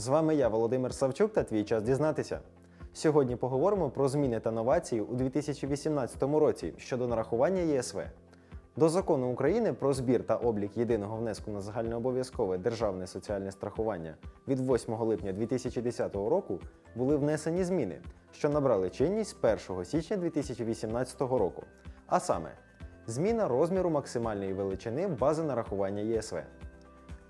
З вами я, Володимир Савчук, та твій час дізнатися. Сьогодні поговоримо про зміни та новації у 2018 році щодо нарахування ЄСВ. До закону України про збір та облік єдиного внеску на загальнообов'язкове державне соціальне страхування від 8 липня 2010 року були внесені зміни, що набрали чинність з 1 січня 2018 року. А саме, зміна розміру максимальної величини бази нарахування ЄСВ.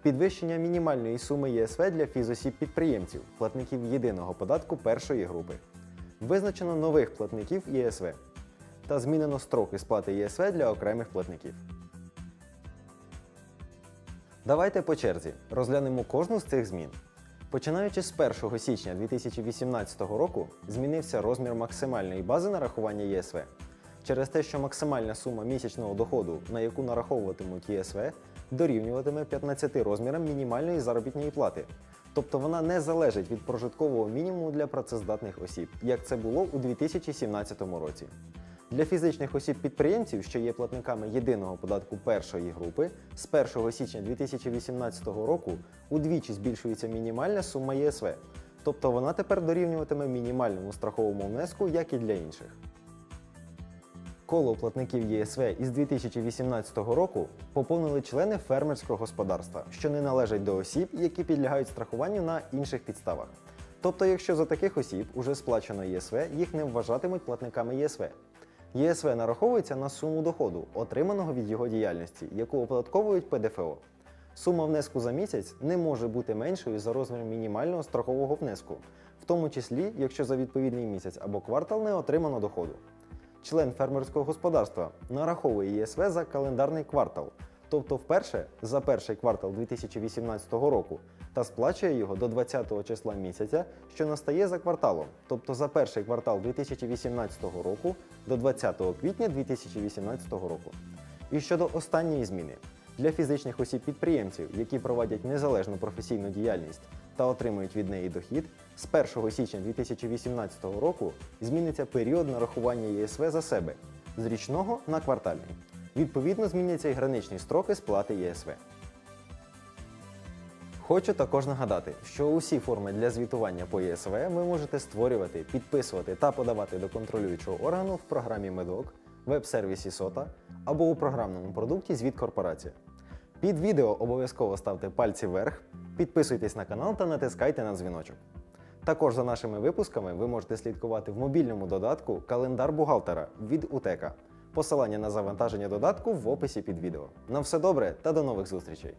Підвищення мінімальної суми ЄСВ для фізосіб-підприємців, платників єдиного податку першої групи. Визначено нових платників ЄСВ та змінено строки сплати ЄСВ для окремих платників. Давайте по черзі розглянемо кожну з цих змін. Починаючи з 1 січня 2018 року змінився розмір максимальної бази нарахування ЄСВ. Через те, що максимальна сума місячного доходу, на яку нараховуватимуть ЄСВ, дорівнюватиме 15 розмірам мінімальної заробітної плати. Тобто вона не залежить від прожиткового мінімуму для працездатних осіб, як це було у 2017 році. Для фізичних осіб-підприємців, що є платниками єдиного податку першої групи, з 1 січня 2018 року удвічі збільшується мінімальна сума ЄСВ, тобто вона тепер дорівнюватиме мінімальному страховому внеску, як і для інших. Коло платників ЄСВ із 2018 року поповнили члени фермерського господарства, що не належать до осіб, які підлягають страхуванню на інших підставах. Тобто, якщо за таких осіб уже сплачено ЄСВ, їх не вважатимуть платниками ЄСВ. ЄСВ нараховується на суму доходу, отриманого від його діяльності, яку оподатковують ПДФО. Сума внеску за місяць не може бути меншою за розмір мінімального страхового внеску, в тому числі, якщо за відповідний місяць або квартал не отримано доходу. Член фермерського господарства нараховує ЄСВ за календарний квартал, тобто вперше за перший квартал 2018 року, та сплачує його до 20 числа місяця, що настає за кварталом, тобто за перший квартал 2018 року до 20 квітня 2018 року. І щодо останньої зміни. Для фізичних осіб-підприємців, які проводять незалежну професійну діяльність та отримують від неї дохід, з 1 січня 2018 року зміниться період нарахування ЄСВ за себе з річного на квартальний. Відповідно, зміняться і граничні строки сплати ЄСВ. Хочу також нагадати, що усі форми для звітування по ЄСВ ви можете створювати, підписувати та подавати до контролюючого органу в програмі Медок, веб-сервісі СОТА або у програмному продукті Звіт Корпорація. Під відео обов'язково ставте пальці вверх, підписуйтесь на канал та натискайте на дзвіночок. Також за нашими випусками ви можете слідкувати в мобільному додатку Календар бухгалтера від УТЕКа. Посилання на завантаження додатку в описі під відео. На все добре та до нових зустрічей!